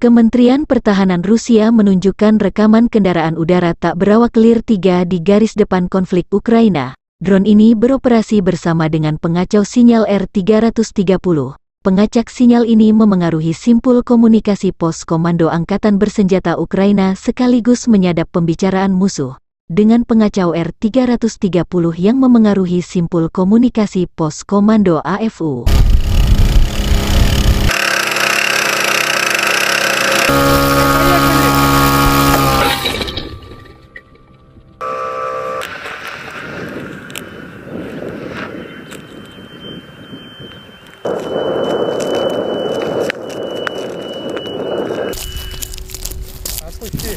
Kementerian Pertahanan Rusia menunjukkan rekaman kendaraan udara tak berawak Lir 3 di garis depan konflik Ukraina. Drone ini beroperasi bersama dengan pengacau sinyal R-330. Pengacak sinyal ini memengaruhi simpul komunikasi pos komando Angkatan Bersenjata Ukraina sekaligus menyadap pembicaraan musuh. Dengan pengacau R-330 yang memengaruhi simpul komunikasi pos komando AFU. Отпусти.